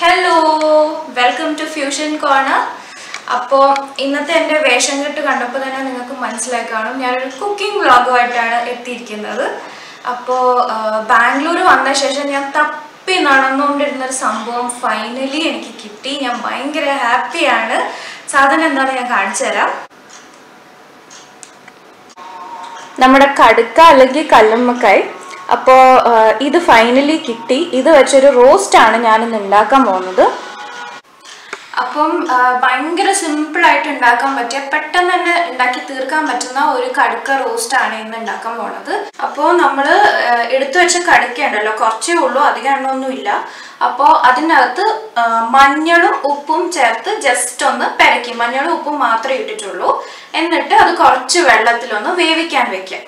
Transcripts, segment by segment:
Hello welcome to fusion corner അപ്പോൾ ഇന്നത്തെ എന്റെ വേഷം കെട്ട് കണ്ടപ്പോൾ തന്നെ നിങ്ങൾക്ക് മനസ്സിലായി കാണും. ഞാനൊരു കുക്കിംഗ് വ്ളോഗുമായിട്ടാണ് എത്തിയിരിക്കുന്നത്. അപ്പോൾ ബാംഗ്ലൂർ വന്ന ശേഷം ഞാൻ തപ്പി നടന്നുകൊണ്ടിരുന്ന ഒരു സംഭവം ഫൈനലി എനിക്ക് കിട്ടി. ഞാൻ ഭയങ്കര ഹാപ്പിയാണ് സാധനം എന്താണെന്ന് ഞാൻ കാണിച്ചു തരാം. നമ്മുടെ കടുക്ക അല്ലെങ്കിൽ കല്ലുമ്മക്കായ്. അപ്പോൾ ഇത് ഫൈനലി കിട്ടി. ഇത് വെച്ചൊരു റോസ്റ്റാണ് ഞാനിന്ന് ഉണ്ടാക്കാൻ പോകുന്നത്. അപ്പം ഭയങ്കര സിമ്പിളായിട്ട് ഉണ്ടാക്കാൻ പറ്റിയ പെട്ടെന്ന് തന്നെ ഉണ്ടാക്കി തീർക്കാൻ പറ്റുന്ന ഒരു കടുക്ക റോസ്റ്റാണ് ഇന്ന് ഉണ്ടാക്കാൻ പോണത് അപ്പോൾ നമ്മൾ എടുത്തു വെച്ച കടുക്കയുണ്ടല്ലോ കുറച്ചേ ഉള്ളൂ അധികം എണ്ണമൊന്നും ഇല്ല. അപ്പോൾ അതിനകത്ത് മഞ്ഞളും ഉപ്പും ചേർത്ത് ജസ്റ്റ് ഒന്ന് പെരക്കി. മഞ്ഞളും ഉപ്പും മാത്രമേ ഇട്ടിട്ടുള്ളൂ. എന്നിട്ട് അത് കുറച്ച് വെള്ളത്തിലൊന്ന് വേവിക്കാൻ വെക്കാം.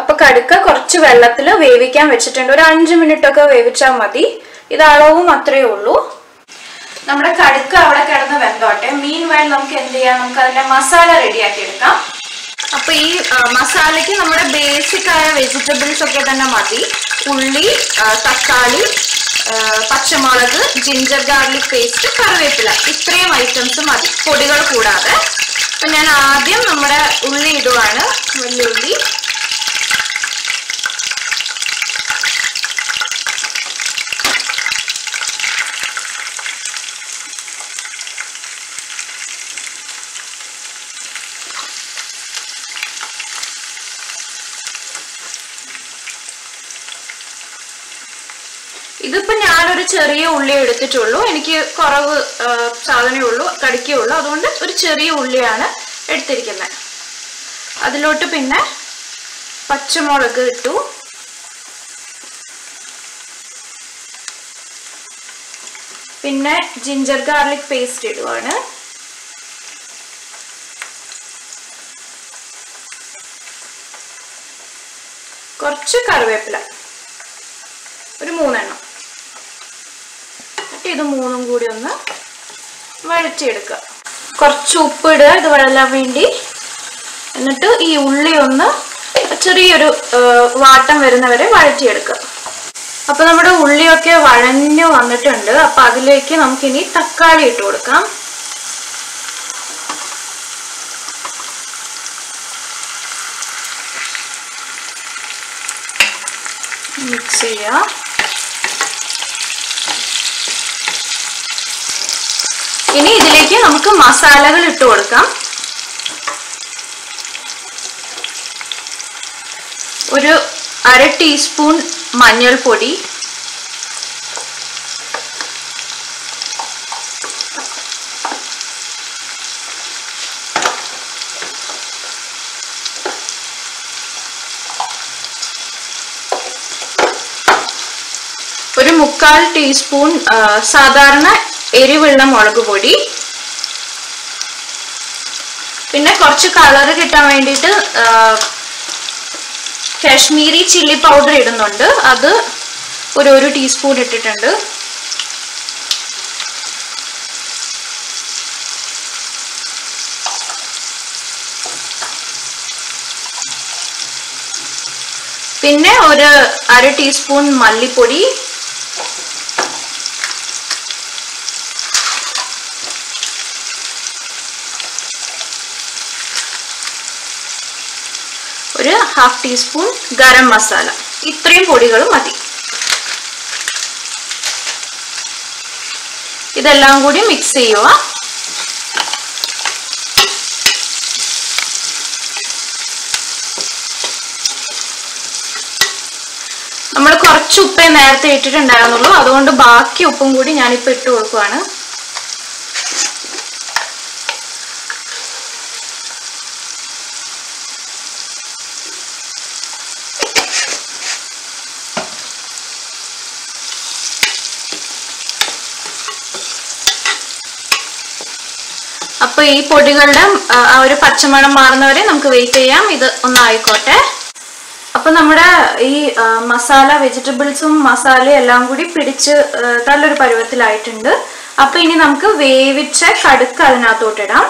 അപ്പൊ കടുക്ക കുറച്ച് വെള്ളത്തിൽ വേവിക്കാൻ വെച്ചിട്ടുണ്ട്. ഒരു അഞ്ച് മിനിറ്റ് ഒക്കെ വേവിച്ചാൽ മതി. ഇത് അളവും അത്രയേ ഉള്ളൂ. നമ്മുടെ കടുക്ക അവിടെ കിടന്ന് വെന്തോട്ടെ. മീൻ വേണം നമുക്ക് എന്ത് ചെയ്യാം? നമുക്ക് അതിന്റെ മസാല റെഡിയാക്കി എടുക്കാം. അപ്പൊ ഈ മസാലയ്ക്ക് നമ്മുടെ ബേസിക് ആയ വെജിറ്റബിൾസ് ഒക്കെ തന്നെ മതി. ഉള്ളി തക്കാളി പച്ചമുളക് ജിഞ്ചർ ഗാർലിക് പേസ്റ്റ് കറിവേപ്പില. ഇത്രയും ഐറ്റംസ് മതി. പൊടികൾ കൂടാതെ. അപ്പൊ ഞാൻ ആദ്യം നമ്മുടെ ഉള്ളി ഇടുവാണ്. വെള്ളുള്ളി ഇതിപ്പോ ഞാനൊരു ചെറിയ ഉള്ളി എടുത്തിട്ടുള്ളൂ. എനിക്ക് കുറവ് സാധനമേ ഉള്ളൂ കടിക്കേ ഉള്ളൂ. അതുകൊണ്ട് ഒരു ചെറിയ ഉള്ളിയാണ് എടുത്തിരിക്കുന്നത്. അതിലോട്ട് പിന്നെ പച്ചമുളക് ഇട്ടു. പിന്നെ ജിഞ്ചർ ഗാർലിക് പേസ്റ്റ് ഇടുവാണ്. കുറച്ച് കറിവേപ്പില. ഒരു മൂന്നെണ്ണം. ഇത് മൂന്നും കൂടി ഒന്ന് വഴറ്റിയെടുക്കുക. കുറച്ച് ഉപ്പ് ഇടുക ഇത് വഴലാൻ വേണ്ടി. എന്നിട്ട് ഈ ഉള്ളി ഒന്ന് ചെറിയൊരു വാട്ടം വരുന്നവരെ വഴറ്റിയെടുക്കുക. അപ്പൊ നമ്മുടെ ഉള്ളിയൊക്കെ വഴഞ്ഞു വന്നിട്ടുണ്ട്. അപ്പൊ അതിലേക്ക് നമുക്കിനി തക്കാളി ഇട്ട് കൊടുക്കാം. മിക്സ് ചെയ്യാം. ഇനി ഇതിലേക്ക് നമുക്ക് മസാലകൾ ഇട്ട് കൊടുക്കാം. ഒരു അര ടീസ്പൂൺ മഞ്ഞൾപ്പൊടി. ഒരു മുക്കാൽ ടീസ്പൂൺ സാധാരണ എരിവുള്ള മുളക് പൊടി. പിന്നെ കുറച്ച് കളർ കിട്ടാൻ വേണ്ടിയിട്ട് കാശ്മീരി ചില്ലി പൗഡർ ഇടുന്നുണ്ട്. അത് ഒരു ഒരു ടീസ്പൂൺ ഇട്ടിട്ടുണ്ട്. പിന്നെ ഒരു അര ടീസ്പൂൺ മല്ലിപ്പൊടി. ഒരു ഹാഫ് ടീസ്പൂൺ ഗരം മസാല ഇത്രയും പൊടികൾ മതി. ഇതെല്ലാം കൂടി മിക്സ് ചെയ്യുക. നമ്മൾ കുറച്ച് ഉപ്പേ നേരത്തെ ഇട്ടിട്ടുണ്ടായിരുന്നുള്ളൂ. അതുകൊണ്ട് ബാക്കി ഉപ്പും കൂടി ഞാനിപ്പോൾ ഇട്ട് കൊടുക്കുവാണ്. അപ്പൊ ഈ പൊടികളുടെ ആ, ഒരു പച്ചമണം മാറുന്നവരെ നമുക്ക് വെയിറ്റ് ചെയ്യാം. ഇത് ഒന്നായിക്കോട്ടെ. അപ്പൊ നമ്മുടെ ഈ മസാല വെജിറ്റബിൾസും മസാലയും എല്ലാം കൂടി പിടിച്ച് നല്ലൊരു പരുവത്തിലായിട്ടുണ്ട്. അപ്പൊ ഇനി നമുക്ക് വേവിച്ച കടുക്ക് അതിനകത്തോട്ടിടാം.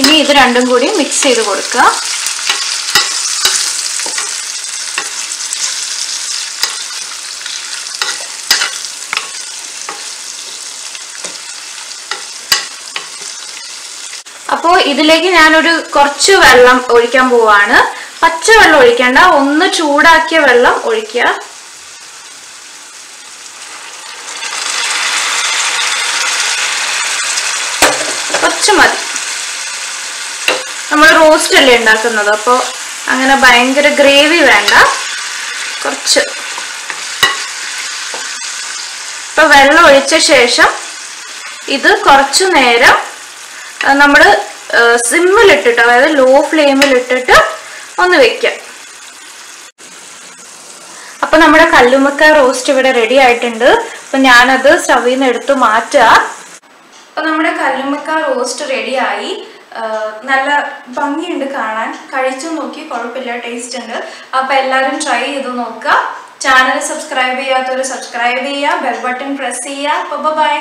ഇനി ഇത് രണ്ടും കൂടി മിക്സ് ചെയ്ത് കൊടുക്കുക. അപ്പോൾ ഇതിലേക്ക് ഞാനൊരു കുറച്ച് വെള്ളം ഒഴിക്കാൻ പോവാണ്. പച്ച വെള്ളം ഒഴിക്കേണ്ട ഒന്ന് ചൂടാക്കിയ വെള്ളം ഒഴിക്കുക. കുറച്ച് മതി. നമ്മൾ റോസ്റ്റ് അല്ലേ ഉണ്ടാക്കുന്നത് അപ്പോൾ അങ്ങനെ ഭയങ്കര ഗ്രേവി വേണ്ട. കുറച്ച്. ഇപ്പൊ വെള്ളം ഒഴിച്ച ശേഷം ഇത് കുറച്ചു നേരം നമ്മൾ സിമ്മിലിട്ടിട്ട് അതായത് ലോ ഫ്ലെയിമിലിട്ടിട്ട് ഒന്ന് വെക്കാം. അപ്പൊ നമ്മുടെ കല്ലുമ്മക്ക റോസ്റ്റ് ഇവിടെ റെഡി ആയിട്ടുണ്ട്. അപ്പൊ ഞാനത് സ്റ്റവിൽ നിന്ന് എടുത്ത് മാറ്റുക അപ്പൊ നമ്മുടെ കല്ലുമ്മക്ക റോസ്റ്റ് റെഡിയായി നല്ല ഭംഗിയുണ്ട് കാണാൻ. കഴിച്ചു നോക്കി കുഴപ്പമില്ല ടേസ്റ്റ് ഉണ്ട്. അപ്പൊ എല്ലാവരും ട്രൈ ചെയ്ത് നോക്കുക. ചാനൽ സബ്സ്ക്രൈബ് ചെയ്യാത്തവർ സബ്സ്ക്രൈബ് ചെയ്യുക. ബെൽ ബട്ടൺ പ്രസ് ചെയ്യുക. ബൈ